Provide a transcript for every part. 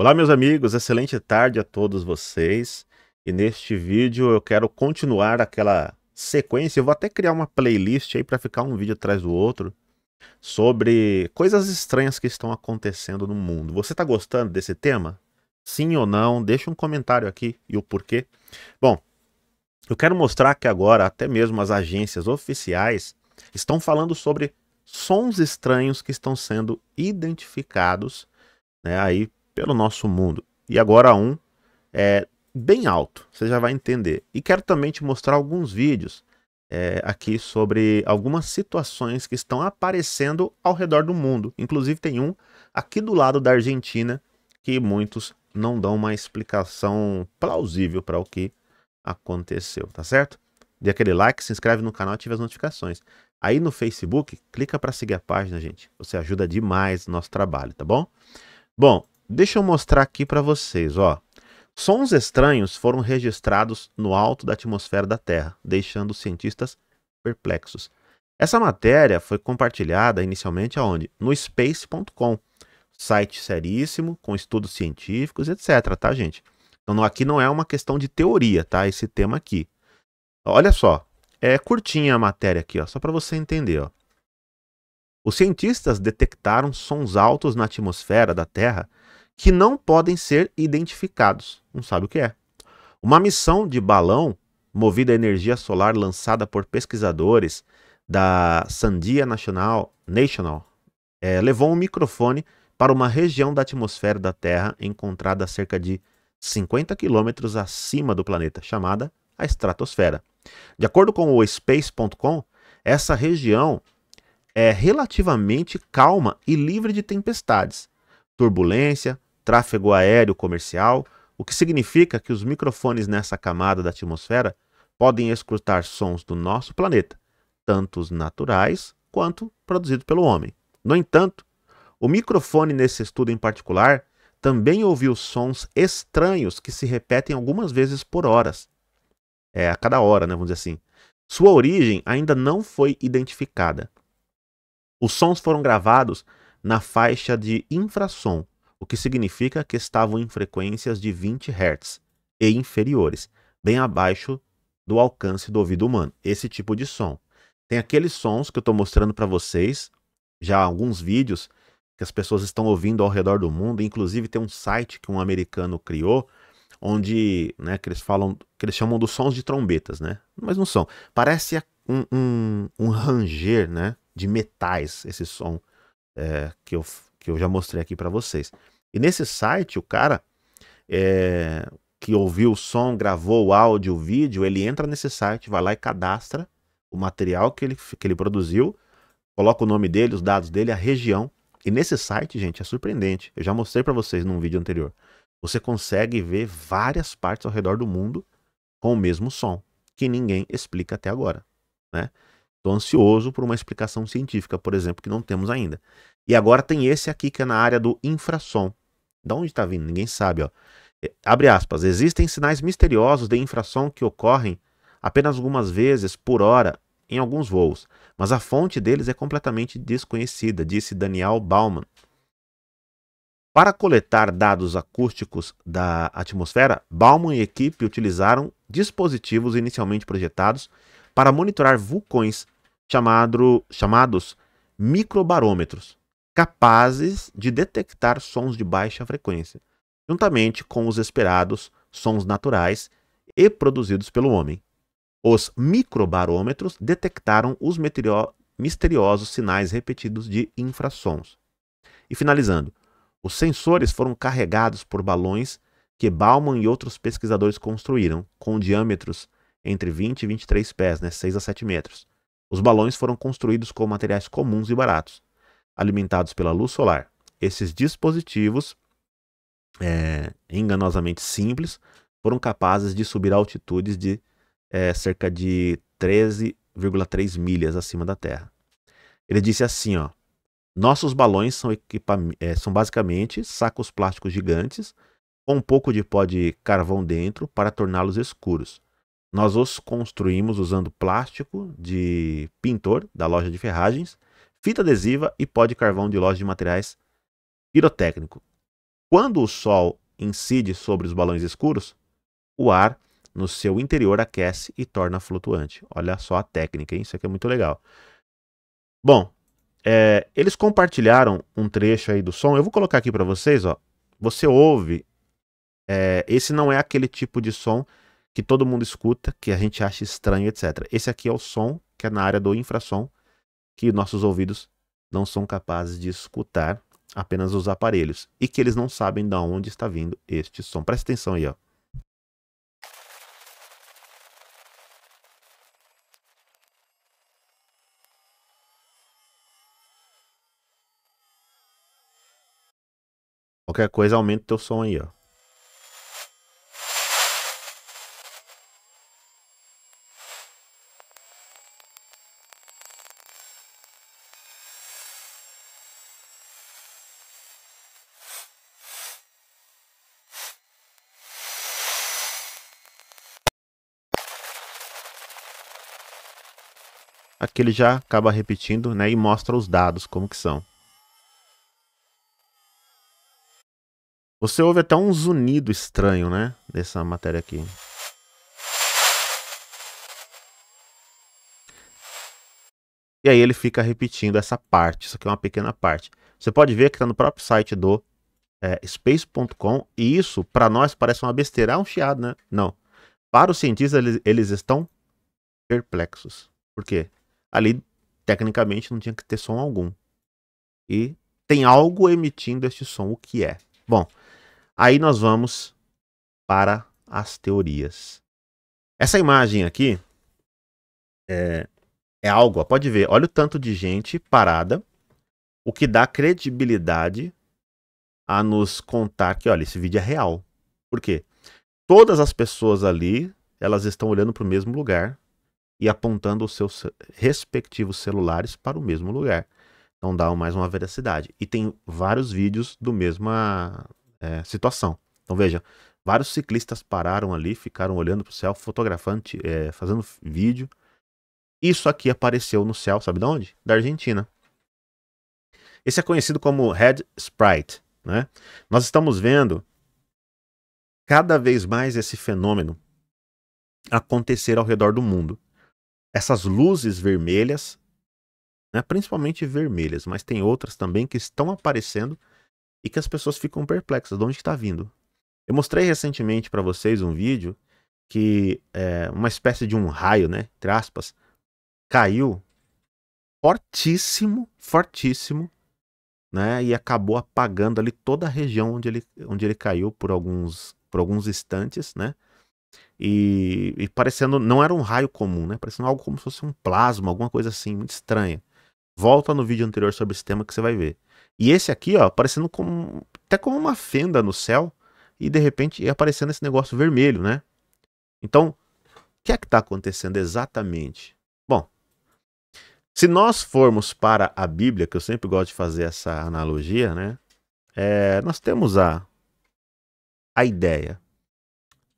Olá, meus amigos, excelente tarde a todos vocês. E neste vídeo eu quero continuar aquela sequência. Eu vou até criar uma playlist aí para ficar um vídeo atrás do outro sobre coisas estranhas que estão acontecendo no mundo. Você está gostando desse tema? Sim ou não? Deixa um comentário aqui e o porquê. Bom, eu quero mostrar que agora até mesmo as agências oficiais estão falando sobre sons estranhos que estão sendo identificados né, aí pelo nosso mundo. E agora um é bem alto, você já vai entender. E quero também te mostrar alguns vídeos é, aqui sobre algumas situações que estão aparecendo ao redor do mundo. Inclusive tem um aqui do lado da Argentina que muitos não dão uma explicação plausível para o que aconteceu, tá certo? Dê aquele like, se inscreve no canal ative as notificações. Aí no Facebook, clica para seguir a página, gente. Você ajuda demais no nosso trabalho, tá bom? Bom, Deixa eu mostrar aqui para vocês, ó. Sons estranhos foram registrados no alto da atmosfera da Terra, deixando os cientistas perplexos. Essa matéria foi compartilhada inicialmente aonde? No space.com, site seríssimo, com estudos científicos, etc, tá, gente? Então aqui não é uma questão de teoria, tá? Esse tema aqui. Olha só, é curtinha a matéria aqui, ó, só para você entender, ó. Os cientistas detectaram sons altos na atmosfera da Terra que não podem ser identificados. Não sabe o que é. Uma missão de balão movida a energia solar lançada por pesquisadores da Sandia National, National é, levou um microfone para uma região da atmosfera da Terra encontrada a cerca de 50 quilômetros acima do planeta, chamada a estratosfera. De acordo com o Space.com, essa região é relativamente calma e livre de tempestades, turbulência, tráfego aéreo comercial, o que significa que os microfones nessa camada da atmosfera podem escutar sons do nosso planeta, tanto os naturais quanto produzidos pelo homem. No entanto, o microfone nesse estudo em particular também ouviu sons estranhos que se repetem algumas vezes por horas. É, a cada hora, né, vamos dizer assim. Sua origem ainda não foi identificada. Os sons foram gravados na faixa de infrassom, o que significa que estavam em frequências de 20 Hz e inferiores, bem abaixo do alcance do ouvido humano, esse tipo de som. Tem aqueles sons que eu estou mostrando para vocês, já alguns vídeos que as pessoas estão ouvindo ao redor do mundo, inclusive tem um site que um americano criou, onde né, que eles falam, que eles chamam dos sons de trombetas, né? Mas não são. Parece um, um, um ranger né, de metais, esse som é, que, eu, que eu já mostrei aqui para vocês. E nesse site, o cara é, que ouviu o som, gravou o áudio, o vídeo, ele entra nesse site, vai lá e cadastra o material que ele, que ele produziu, coloca o nome dele, os dados dele, a região. E nesse site, gente, é surpreendente. Eu já mostrei para vocês num vídeo anterior. Você consegue ver várias partes ao redor do mundo com o mesmo som, que ninguém explica até agora. Né? Estou ansioso por uma explicação científica, por exemplo, que não temos ainda. E agora tem esse aqui que é na área do infrassom. De onde está vindo? Ninguém sabe. Ó. É, abre aspas. Existem sinais misteriosos de infração que ocorrem apenas algumas vezes por hora em alguns voos, mas a fonte deles é completamente desconhecida, disse Daniel Bauman. Para coletar dados acústicos da atmosfera, Bauman e equipe utilizaram dispositivos inicialmente projetados para monitorar vulcões chamado, chamados microbarômetros capazes de detectar sons de baixa frequência, juntamente com os esperados sons naturais e produzidos pelo homem. Os microbarômetros detectaram os misteriosos sinais repetidos de infrassons. E finalizando, os sensores foram carregados por balões que Bauman e outros pesquisadores construíram, com diâmetros entre 20 e 23 pés, né, 6 a 7 metros. Os balões foram construídos com materiais comuns e baratos, alimentados pela luz solar. Esses dispositivos, é, enganosamente simples, foram capazes de subir altitudes de é, cerca de 13,3 milhas acima da Terra. Ele disse assim, ó, nossos balões são, é, são basicamente sacos plásticos gigantes com um pouco de pó de carvão dentro para torná-los escuros. Nós os construímos usando plástico de pintor da loja de ferragens fita adesiva e pó de carvão de loja de materiais pirotécnico. Quando o Sol incide sobre os balões escuros, o ar no seu interior aquece e torna flutuante. Olha só a técnica, hein? isso aqui é muito legal. Bom, é, eles compartilharam um trecho aí do som. Eu vou colocar aqui para vocês, ó. Você ouve. É, esse não é aquele tipo de som que todo mundo escuta, que a gente acha estranho, etc. Esse aqui é o som que é na área do infrassom, que nossos ouvidos não são capazes de escutar apenas os aparelhos e que eles não sabem de onde está vindo este som. Presta atenção aí, ó. Qualquer coisa aumenta o teu som aí, ó. Aqui ele já acaba repetindo, né, e mostra os dados como que são. Você ouve até um zunido estranho, né, dessa matéria aqui. E aí ele fica repetindo essa parte, isso aqui é uma pequena parte. Você pode ver que está no próprio site do é, space.com e isso para nós parece uma besteira, é um chiado, né? Não. Para os cientistas eles, eles estão perplexos. Por quê? Ali tecnicamente não tinha que ter som algum. E tem algo emitindo este som, o que é? Bom, aí nós vamos para as teorias. Essa imagem aqui é, é algo, ó, pode ver, olha o tanto de gente parada, o que dá credibilidade a nos contar que, olha, esse vídeo é real. Por quê? Todas as pessoas ali, elas estão olhando para o mesmo lugar, e apontando os seus respectivos celulares para o mesmo lugar. Então dá mais uma veracidade. E tem vários vídeos do mesma é, situação. Então veja, vários ciclistas pararam ali, ficaram olhando para o céu, fotografando, é, fazendo vídeo. Isso aqui apareceu no céu, sabe de onde? Da Argentina. Esse é conhecido como Red Sprite. Né? Nós estamos vendo cada vez mais esse fenômeno acontecer ao redor do mundo essas luzes vermelhas, né, principalmente vermelhas, mas tem outras também que estão aparecendo e que as pessoas ficam perplexas. De onde está vindo? Eu mostrei recentemente para vocês um vídeo que é uma espécie de um raio, né, entre aspas, caiu fortíssimo, fortíssimo, né, e acabou apagando ali toda a região onde ele, onde ele caiu por alguns, por alguns instantes, né, e, e, parecendo, não era um raio comum, né? Parecendo algo como se fosse um plasma, alguma coisa assim, muito estranha. Volta no vídeo anterior sobre esse tema que você vai ver. E esse aqui, ó, parecendo como, até como uma fenda no céu, e de repente ia aparecendo esse negócio vermelho, né? Então, o que é que está acontecendo exatamente? Bom, se nós formos para a Bíblia, que eu sempre gosto de fazer essa analogia, né? É, nós temos a, a ideia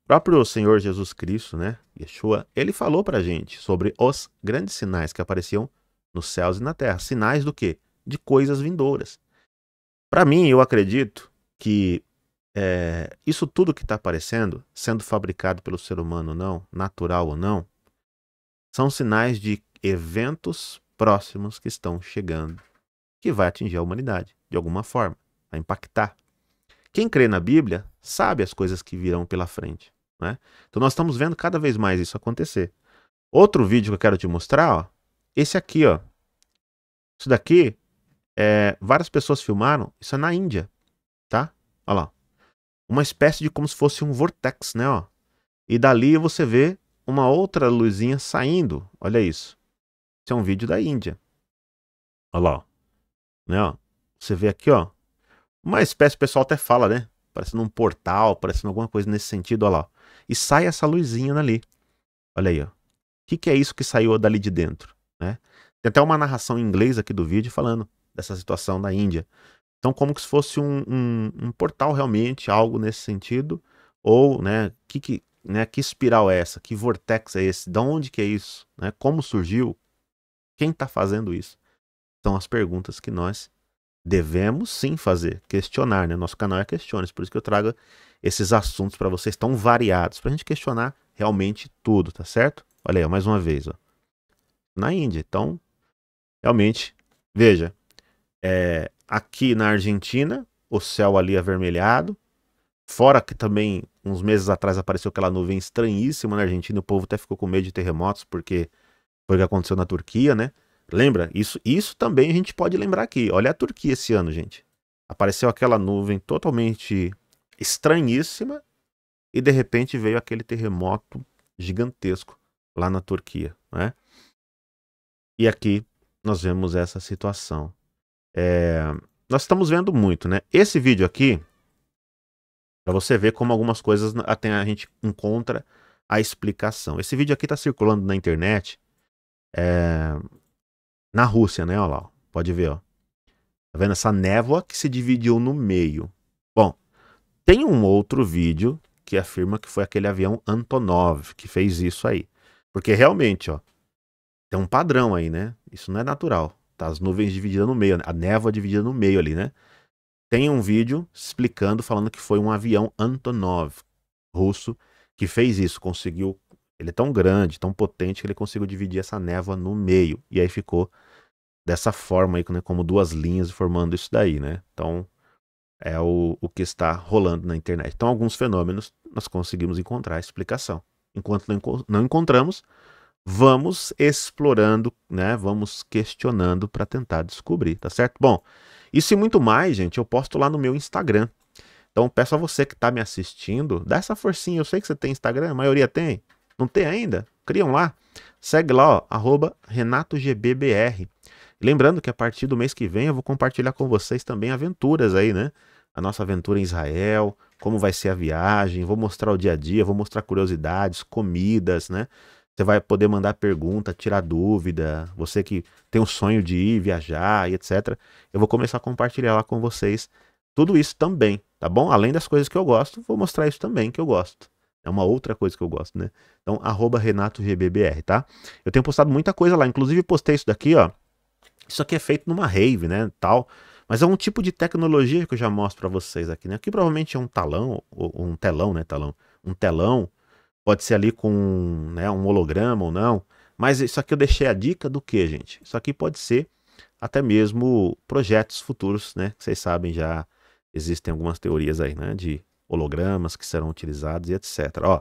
próprio Senhor Jesus Cristo, né, Yeshua, ele falou pra gente sobre os grandes sinais que apareciam nos céus e na terra. Sinais do quê? De coisas vindouras. Para mim, eu acredito que é, isso tudo que está aparecendo, sendo fabricado pelo ser humano ou não, natural ou não, são sinais de eventos próximos que estão chegando, que vai atingir a humanidade, de alguma forma, vai impactar. Quem crê na Bíblia sabe as coisas que virão pela frente. Né? Então nós estamos vendo cada vez mais isso acontecer. Outro vídeo que eu quero te mostrar, ó, esse aqui, ó. Isso daqui, é, várias pessoas filmaram, isso é na Índia, tá? Olha lá. Uma espécie de como se fosse um vortex, né, ó. E dali você vê uma outra luzinha saindo. Olha isso. Isso é um vídeo da Índia. Olha lá. Né, ó. Você vê aqui, ó. Uma espécie, o pessoal até fala, né? Parecendo um portal, parecendo alguma coisa nesse sentido, olha lá e sai essa luzinha ali. Olha aí, ó. O que, que é isso que saiu dali de dentro? Né? Tem até uma narração em inglês aqui do vídeo falando dessa situação da Índia. Então, como se fosse um, um, um portal realmente, algo nesse sentido, ou, né, que, que, né, que espiral é essa? Que vortex é esse? De onde que é isso? Né? Como surgiu? Quem está fazendo isso? São as perguntas que nós Devemos sim fazer, questionar, né? Nosso canal é Questões, por isso que eu trago esses assuntos para vocês tão variados, para a gente questionar realmente tudo, tá certo? Olha aí, mais uma vez, ó. Na Índia. Então, realmente, veja, é, aqui na Argentina, o céu ali avermelhado, fora que também, uns meses atrás, apareceu aquela nuvem estranhíssima na Argentina, o povo até ficou com medo de terremotos, porque foi o que aconteceu na Turquia, né? Lembra? Isso, isso também a gente pode lembrar aqui. Olha a Turquia esse ano, gente. Apareceu aquela nuvem totalmente estranhíssima e de repente veio aquele terremoto gigantesco lá na Turquia, né? E aqui nós vemos essa situação. É, nós estamos vendo muito, né? Esse vídeo aqui, para você ver como algumas coisas a gente encontra a explicação. Esse vídeo aqui está circulando na internet. É, na Rússia, né? Olha lá, pode ver, ó. Tá vendo essa névoa que se dividiu no meio? Bom, tem um outro vídeo que afirma que foi aquele avião Antonov que fez isso aí. Porque realmente, ó, tem um padrão aí, né? Isso não é natural. Tá as nuvens divididas no meio, a névoa dividida no meio ali, né? Tem um vídeo explicando, falando que foi um avião Antonov russo que fez isso, conseguiu ele é tão grande, tão potente que ele conseguiu dividir essa névoa no meio. E aí ficou dessa forma aí, né, como duas linhas formando isso daí, né? Então, é o, o que está rolando na internet. Então, alguns fenômenos nós conseguimos encontrar explicação. Enquanto não, não encontramos, vamos explorando, né? Vamos questionando para tentar descobrir, tá certo? Bom, isso e muito mais, gente, eu posto lá no meu Instagram. Então, peço a você que está me assistindo, dá essa forcinha. Eu sei que você tem Instagram, a maioria tem. Não tem ainda? Criam lá. Segue lá, ó, arroba RenatoGBBR. Lembrando que a partir do mês que vem eu vou compartilhar com vocês também aventuras aí, né? A nossa aventura em Israel, como vai ser a viagem, vou mostrar o dia a dia, vou mostrar curiosidades, comidas, né? Você vai poder mandar pergunta, tirar dúvida, você que tem o sonho de ir viajar e etc. Eu vou começar a compartilhar lá com vocês tudo isso também, tá bom? Além das coisas que eu gosto, vou mostrar isso também que eu gosto. É uma outra coisa que eu gosto, né? Então, arroba RenatoGBBR, tá? Eu tenho postado muita coisa lá, inclusive postei isso daqui, ó. Isso aqui é feito numa rave, né, tal. Mas é um tipo de tecnologia que eu já mostro para vocês aqui, né? Aqui provavelmente é um talão, ou um telão, né, talão. Um telão, pode ser ali com né, um holograma ou não. Mas isso aqui eu deixei a dica do que, gente? Isso aqui pode ser até mesmo projetos futuros, né? Vocês sabem já existem algumas teorias aí, né? De hologramas que serão utilizados e etc. Ó,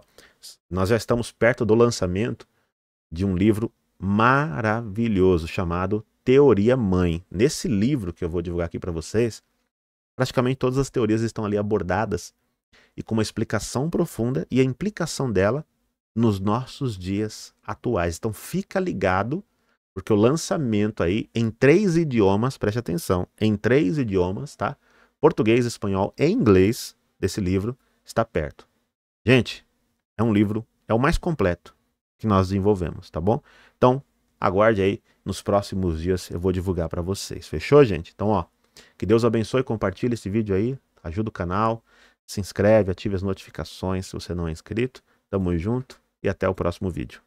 nós já estamos perto do lançamento de um livro maravilhoso chamado Teoria Mãe. Nesse livro que eu vou divulgar aqui para vocês, praticamente todas as teorias estão ali abordadas e com uma explicação profunda e a implicação dela nos nossos dias atuais. Então fica ligado, porque o lançamento aí em três idiomas, preste atenção, em três idiomas, tá? Português, espanhol e inglês, desse livro está perto. Gente, é um livro, é o mais completo que nós desenvolvemos, tá bom? Então, aguarde aí, nos próximos dias eu vou divulgar para vocês. Fechou, gente? Então, ó, que Deus abençoe, compartilhe esse vídeo aí, ajuda o canal, se inscreve, ative as notificações se você não é inscrito. Tamo junto e até o próximo vídeo.